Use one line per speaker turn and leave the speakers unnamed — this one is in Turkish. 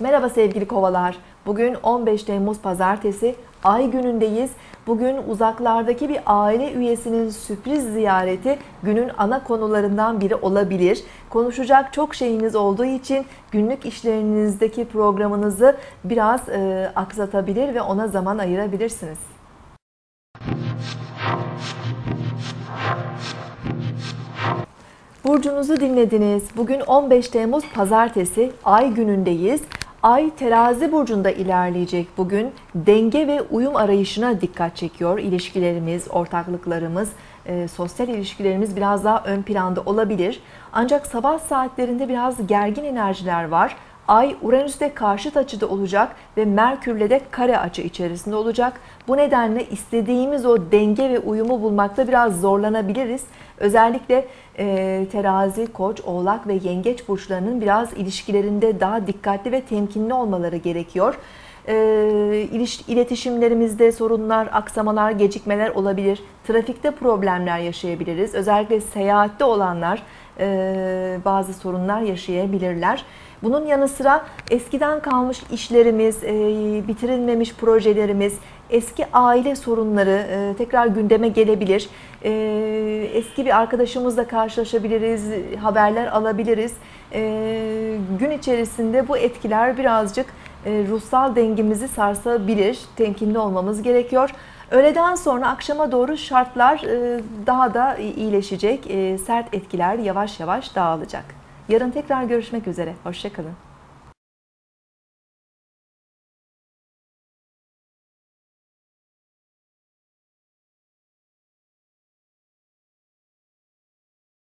Merhaba sevgili kovalar. Bugün 15 Temmuz Pazartesi ay günündeyiz. Bugün uzaklardaki bir aile üyesinin sürpriz ziyareti günün ana konularından biri olabilir. Konuşacak çok şeyiniz olduğu için günlük işlerinizdeki programınızı biraz e, aksatabilir ve ona zaman ayırabilirsiniz. Burcunuzu dinlediniz. Bugün 15 Temmuz Pazartesi ay günündeyiz. Ay terazi burcunda ilerleyecek bugün. Denge ve uyum arayışına dikkat çekiyor. İlişkilerimiz, ortaklıklarımız, e, sosyal ilişkilerimiz biraz daha ön planda olabilir. Ancak sabah saatlerinde biraz gergin enerjiler var. Ay Uranüs'te karşıt açıda olacak ve Merkür'le de kare açı içerisinde olacak. Bu nedenle istediğimiz o denge ve uyumu bulmakta biraz zorlanabiliriz. Özellikle e, terazi, koç, oğlak ve yengeç burçlarının biraz ilişkilerinde daha dikkatli ve temkinli olmaları gerekiyor. E, iletişimlerimizde sorunlar, aksamalar, gecikmeler olabilir. Trafikte problemler yaşayabiliriz. Özellikle seyahatte olanlar e, bazı sorunlar yaşayabilirler. Bunun yanı sıra eskiden kalmış işlerimiz, e, bitirilmemiş projelerimiz, eski aile sorunları e, tekrar gündeme gelebilir. Eski bir arkadaşımızla karşılaşabiliriz, haberler alabiliriz. Gün içerisinde bu etkiler birazcık ruhsal dengemizi sarsabilir. Temkinli olmamız gerekiyor. Öğleden sonra akşama doğru şartlar daha da iyileşecek. Sert etkiler yavaş yavaş dağılacak. Yarın tekrar görüşmek üzere. Hoşçakalın.